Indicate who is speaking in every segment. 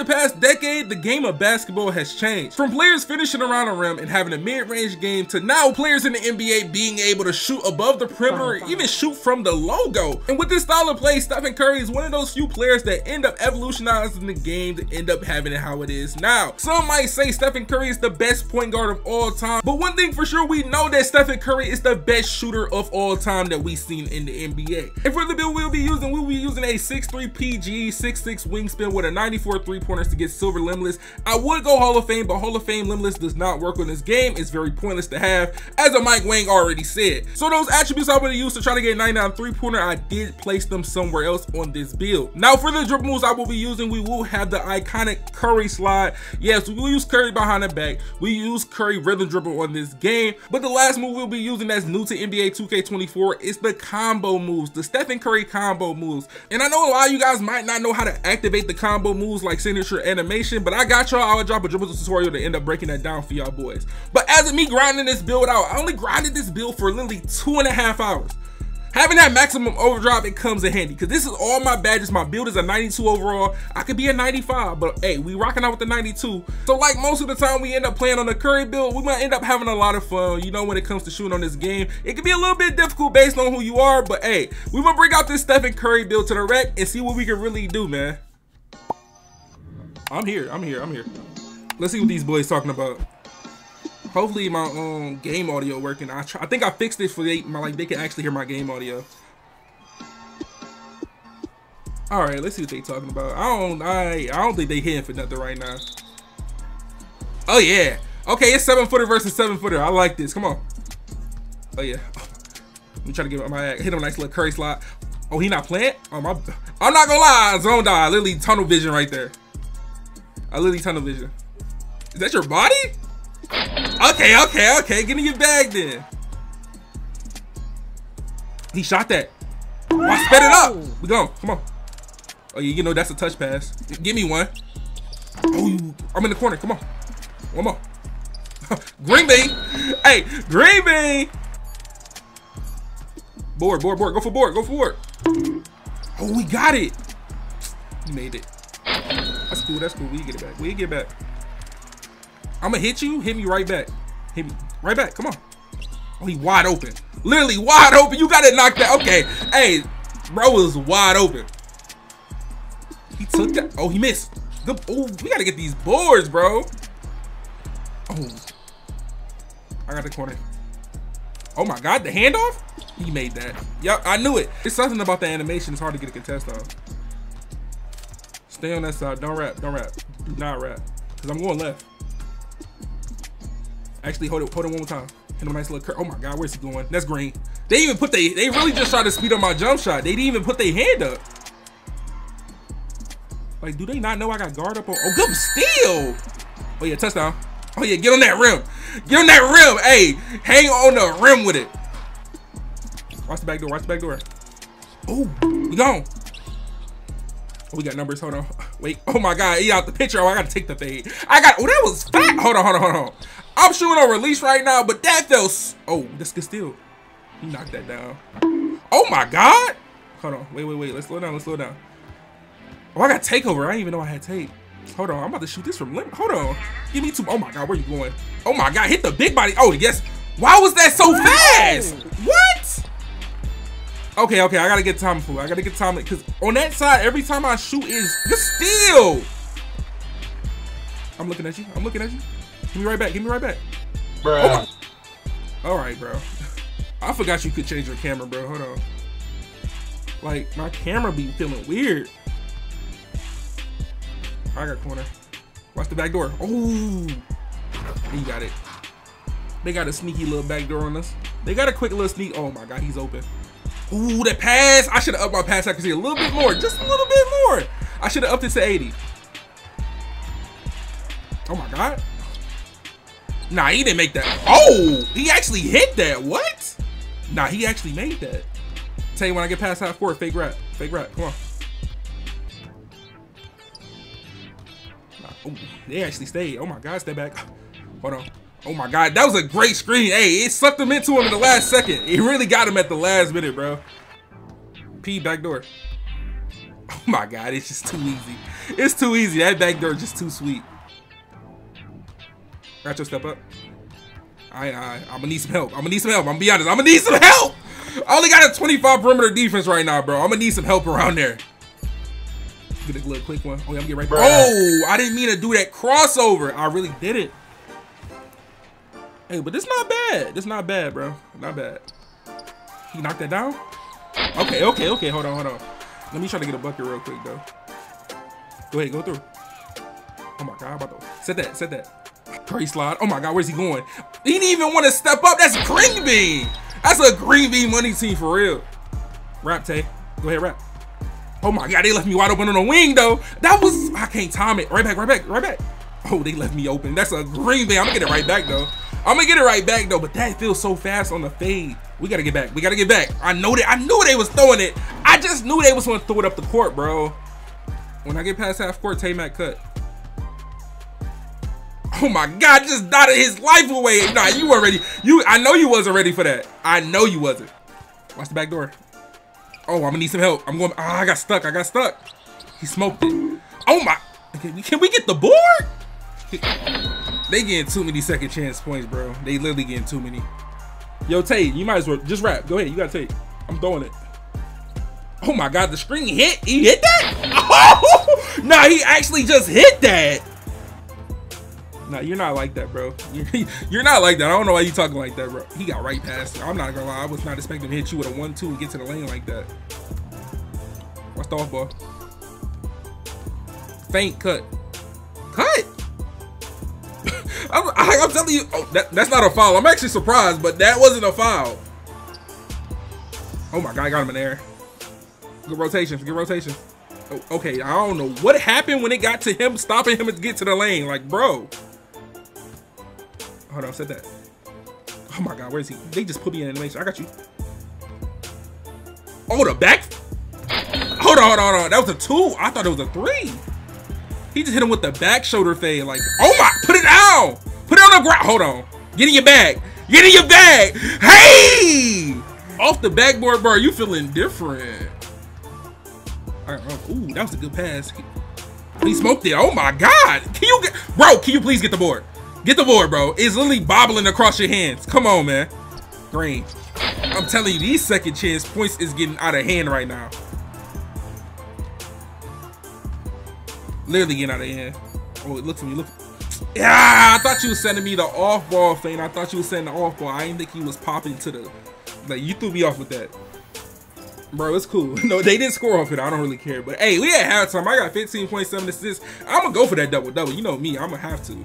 Speaker 1: the past decade, the game of basketball has changed. From players finishing around the rim and having a mid-range game to now players in the NBA being able to shoot above the perimeter, even shoot from the logo. And with this style of play, Stephen Curry is one of those few players that end up evolutionizing the game to end up having it how it is now. Some might say Stephen Curry is the best point guard of all time, but one thing for sure, we know that Stephen Curry is the best shooter of all time that we've seen in the NBA. And for the build we'll be using, we'll be using a 6'3 PG, 6'6 wingspan with a 94 three-pointers to get silver limitless. I would go Hall of Fame, but Hall of Fame limitless does not work on this game. It's very pointless to have, as a Mike Wang already said. So those attributes I would used to try to get 99 three-pointer, I did place them somewhere else on this build. Now for the dribble moves I will be using, we will have the iconic Curry slide. Yes, we will use Curry behind the back. We use Curry rhythm dribble on this game, but the last move we'll be using that's new to NBA 2K24 is the combo moves, the Stephen Curry combo moves. And I know a lot of you guys might not know how to activate the combo moves like signature animation, but I got y'all. I'll drop a dribble tutorial to end up breaking that down for y'all boys. But as of me grinding this build out, I only grinded this build for literally two and a half hours. Having that maximum overdrive, it comes in handy because this is all my badges. My build is a 92 overall. I could be a 95, but hey, we rocking out with the 92. So like most of the time we end up playing on the Curry build, we might end up having a lot of fun. You know, when it comes to shooting on this game, it can be a little bit difficult based on who you are, but hey, we gonna bring out this Stephen Curry build to the rec and see what we can really do, man. I'm here, I'm here, I'm here. Let's see what these boys talking about. Hopefully my um game audio working. I try, I think I fixed it for they my like they can actually hear my game audio. All right, let's see what they talking about. I don't I I don't think they hitting for nothing right now. Oh yeah. Okay, it's seven footer versus seven footer. I like this. Come on. Oh yeah. Let me try to get my hit him a nice little curry slot. Oh, he not playing? Oh my I'm not gonna lie, zone die. Literally tunnel vision right there. I literally tunnel vision. Is that your body? Okay, okay, okay. Get in your bag then. He shot that. Oh, I sped it up. We go. Come on. Oh, you know that's a touch pass. Give me one. Oh, I'm in the corner. Come on. One more. green bean. Hey, green bean. Board, board, board. Go for board. Go for board. Oh, we got it. We made it. That's cool. That's cool. We get it back. We get back. I'm gonna hit you. Hit me right back. Hit me right back. Come on. Oh, he wide open. Literally wide open. You got it knocked that. Okay. Hey, bro was wide open. He took that. Oh, he missed. Good. Oh, we got to get these boards, bro. Oh. I got the corner. Oh my God, the handoff? He made that. Yep, I knew it. It's something about the animation. It's hard to get a contest on. Stay on that side. Don't rap. Don't rap. Do not rap. Because I'm going left. Actually, hold it, hold it one more time. Hit a nice little curve. Oh my God, where's he going? That's green. They even put they, they really just tried to speed up my jump shot. They didn't even put their hand up. Like, do they not know I got guard up on? Oh, good steal. Oh yeah, touchdown. Oh yeah, get on that rim. Get on that rim. Hey, hang on the rim with it. Watch the back door. Watch the back door. Oh, we gone. We got numbers. Hold on. Wait. Oh my God. He out the picture. Oh, I got to take the fade. I got. Oh, that was fat. Hold on. Hold on. Hold on. I'm shooting on release right now, but that felt. Oh, that's good still. He knocked that down. Oh my God. Hold on. Wait, wait, wait. Let's slow down. Let's slow down. Oh, I got takeover. I didn't even know I had tape. Hold on. I'm about to shoot this from limit. Hold on. Give me two. Oh my God. Where you going? Oh my God. Hit the big body. Oh, yes. Why was that so fast? What? Okay, okay, I gotta get time for I gotta get time because on that side, every time I shoot is the steal. I'm looking at you. I'm looking at you. Give me right back. Give me right back.
Speaker 2: Bro.
Speaker 1: Oh All right, bro. I forgot you could change your camera, bro. Hold on. Like my camera be feeling weird. I got corner. Watch the back door. Oh, he got it. They got a sneaky little back door on us. They got a quick little sneak. Oh my god, he's open. Ooh, that pass. I should have upped my pass accuracy a little bit more. Just a little bit more. I should have upped it to 80. Oh my God. Nah, he didn't make that. Oh, he actually hit that. What? Nah, he actually made that. Tell you when I get past half court, fake rap. Fake rap. Come on. Nah, ooh, they actually stayed. Oh my God, stay back. Hold on. Oh my god, that was a great screen. Hey, it sucked him into him in the last second. It really got him at the last minute, bro. P back door. Oh my god, it's just too easy. It's too easy. That back door is just too sweet. Got your step up. I, I, I'm gonna need some help. I'm gonna need some help. I'm gonna be honest. I'm gonna need some help. I only got a 25 perimeter defense right now, bro. I'm gonna need some help around there. Get a little quick one. Oh, yeah, I'm getting right. Oh, I didn't mean to do that crossover. I really did it. Hey, but it's not bad. It's not bad, bro. Not bad. He knocked that down? Okay, okay, okay. Hold on, hold on. Let me try to get a bucket real quick, though. Go ahead, go through. Oh my god, about to set that, set that. Curry slide. Oh my god, where's he going? He didn't even want to step up. That's green bean. That's a green bean money team for real. Rap Tay. Go ahead, rap. Oh my god, they left me wide open on the wing though. That was I can't time it. Right back, right back, right back. Oh, they left me open. That's a green bean. I'm gonna get it right back though. I'm gonna get it right back though, but that feels so fast on the fade. We gotta get back. We gotta get back. I know that. I knew they was throwing it. I just knew they was gonna throw it up the court, bro. When I get past half court, Tay Mac cut. Oh my God! Just dotted his life away. Nah, you weren't ready. You. I know you wasn't ready for that. I know you wasn't. Watch the back door. Oh, I'm gonna need some help. I'm going. Ah, I got stuck. I got stuck. He smoked it. Oh my. Can we get the board? They getting too many second chance points, bro. They literally getting too many. Yo, Tay, you might as well just rap. Go ahead, you gotta take. I'm throwing it. Oh my god, the screen hit. He hit that? Oh, nah, he actually just hit that. Nah, you're not like that, bro. You're not like that. I don't know why you talking like that, bro. He got right past it. I'm not gonna lie. I was not expecting to hit you with a 1-2 and get to the lane like that. Watch the off ball. Faint cut. Cut! I'm, I, am telling you, oh, that, that's not a foul. I'm actually surprised, but that wasn't a foul. Oh my god, I got him in there. Good rotations, good rotations. Oh, okay, I don't know what happened when it got to him stopping him to get to the lane. Like, bro. Hold on, said that. Oh my god, where is he? They just put me in animation. I got you. Oh, the back. Hold on, hold on, hold on. That was a two. I thought it was a three. He just hit him with the back shoulder fade. Like, oh my, put it out. Put it on the ground. Hold on. Get in your bag. Get in your bag. Hey! Off the backboard, bro. You feeling different. Oh, ooh, that was a good pass. He smoked it. Oh my God. Can you get, bro, can you please get the board? Get the board, bro. It's literally bobbling across your hands. Come on, man. Green. I'm telling you, these second chance points is getting out of hand right now. Literally getting out of here. Oh, look at me. Look. Yeah, I thought you was sending me the off ball thing. I thought you was sending the off ball. I didn't think he was popping to the. Like you threw me off with that. Bro, it's cool. No, they didn't score off it. I don't really care. But hey, we at halftime. I got 15.7 assists. I'm gonna go for that double double. You know me. I'm gonna have to.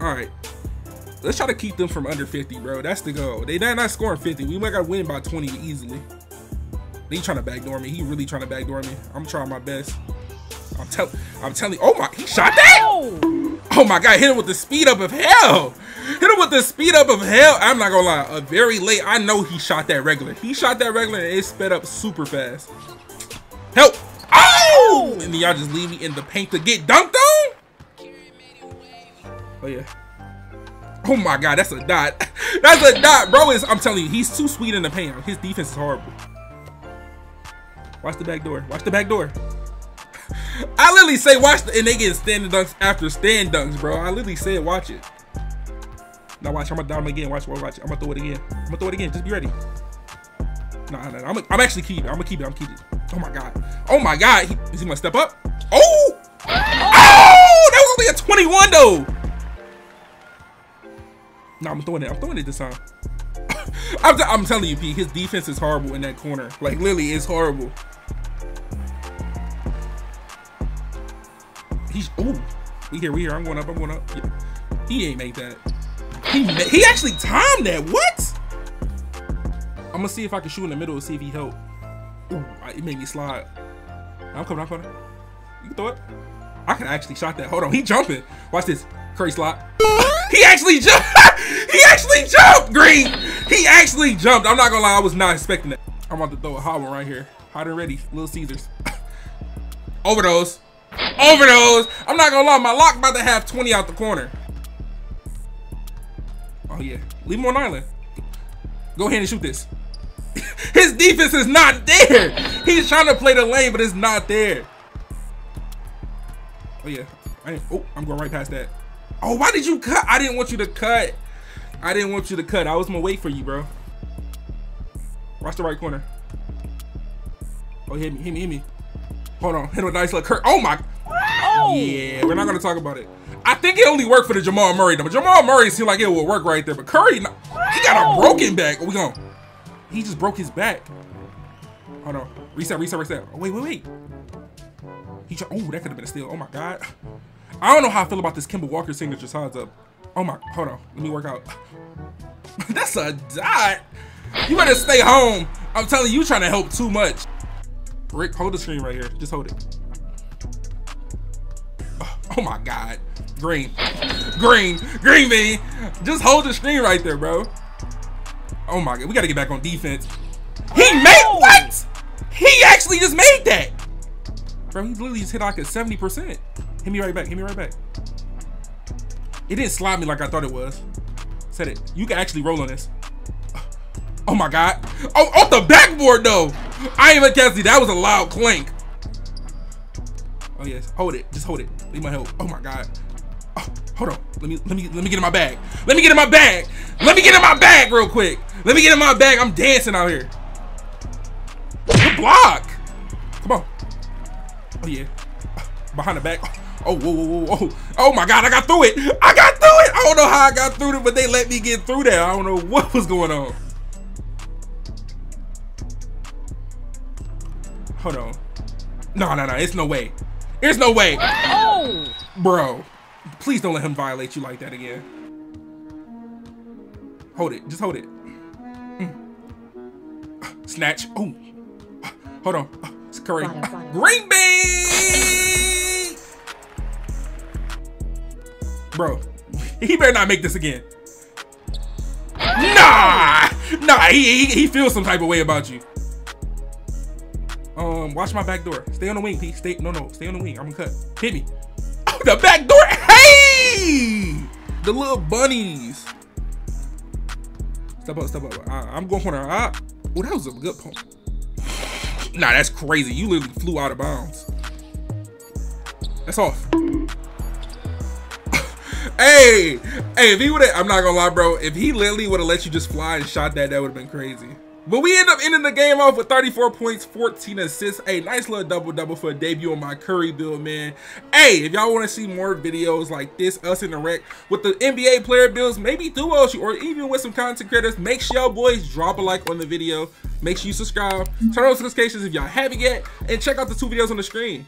Speaker 1: All right. Let's try to keep them from under 50, bro. That's the goal. They not, not scoring 50. We might gotta win by 20 easily. They trying to backdoor me. He really trying to backdoor me. I'm trying my best. I'm telling, I'm telling. Oh my, he shot that! Oh my god, hit him with the speed up of hell! Hit him with the speed up of hell. I'm not gonna lie, a very late. I know he shot that regular. He shot that regular and it sped up super fast. Help! Oh! And y'all just leave me in the paint to get dunked on? Oh yeah. Oh my god, that's a dot. That's a dot, bro. Is I'm telling you, he's too sweet in the paint. His defense is horrible. Watch the back door. Watch the back door. I literally say watch the, and they get standing dunks after stand dunks, bro. I literally said watch it. Now watch, I'm gonna down again. Watch, watch, watch. I'm gonna throw it again. I'm gonna throw it again. Just be ready. Nah, nah, I'm, I'm actually keeping. I'm gonna keep it. I'm keeping it. Oh my god. Oh my god. He, is he gonna step up? Oh! Oh! That was only a 21 though. No, I'm throwing it. I'm throwing it this time. I'm, I'm telling you, P, his defense is horrible in that corner. Like, literally, it's horrible. He's oh, we here, we here. I'm going up. I'm going up. Yeah. He ain't make that. He he actually timed that. What? I'm gonna see if I can shoot in the middle and see if he help. Ooh, it made me slide. I'm coming. I'm coming. You can throw it. I can actually shot that. Hold on. He jumping. Watch this. Curry slot. he actually jumped. he actually jumped. Green. He actually jumped. I'm not gonna lie. I was not expecting that. I'm about to throw a hot one right here. Hot and ready. Little Caesars. Overdose. Overdose. I'm not gonna lie, my lock about to have 20 out the corner. Oh yeah. Leave him on island. Go ahead and shoot this. His defense is not there. He's trying to play the lane, but it's not there. Oh yeah. I oh, I'm going right past that. Oh, why did you cut? I didn't want you to cut. I didn't want you to cut. I was gonna wait for you, bro. Watch the right corner. Oh, hit me, hit me, hit me. Hold on, hit him a nice little curve. Oh my. Oh. Yeah, we're not gonna talk about it. I think it only worked for the Jamal Murray though. But Jamal Murray seemed like it would work right there. But Curry, he got a broken back. We going. He just broke his back. Hold on. Reset, reset, reset. Oh, wait, wait, wait. He oh, that could have been a steal. Oh my god. I don't know how I feel about this Kemba Walker signature size up. Oh my, hold on. Let me work out. That's a dot. You better stay home. I'm telling you, you trying to help too much. Rick, hold the screen right here. Just hold it. Oh my God. Green. Green. Green, man. Just hold the screen right there, bro. Oh my God. We got to get back on defense. He oh. made what? He actually just made that. Bro, he literally just hit like a 70%. Hit me right back. Hit me right back. It didn't slide me like I thought it was. Said it. You can actually roll on this. Oh my God. Oh, off the backboard though. I ain't even catch That was a loud clink. Oh yes. Hold it. Just hold it. Need my help. Oh my God. Oh, hold on. Let me let me let me get in my bag. Let me get in my bag. Let me get in my bag real quick. Let me get in my bag. I'm dancing out here. Block. Come on. Oh yeah. Uh, behind the back. Oh, whoa, whoa, whoa, whoa. Oh my God, I got through it. I got through it. I don't know how I got through it, but they let me get through there. I don't know what was going on. Hold on. No, no, no. It's no way. There's no way. Bro, please don't let him violate you like that again. Hold it. Just hold it. Mm. Snatch. Oh. Hold on. It's Curry. Green bean! Bro, he better not make this again. Nah! Nah, he, he, he feels some type of way about you. Um, watch my back door. Stay on the wing, P. Stay no no, stay on the wing. I'm gonna cut. Hit me. The back door. Hey! The little bunnies. Step up, step up. I, am going for corner. Ah. Oh, that was a good pump. Nah, that's crazy. You literally flew out of bounds. That's off. hey, hey, if he would have, I'm not gonna lie, bro. If he literally would have let you just fly and shot that, that would have been crazy. But we end up ending the game off with 34 points, 14 assists. A nice little double-double for a debut on my Curry build, man. Hey, if y'all want to see more videos like this, us in the rec with the NBA player builds, maybe duos or even with some content creators, make sure y'all boys drop a like on the video. Make sure you subscribe, turn on notifications if y'all haven't yet, and check out the two videos on the screen.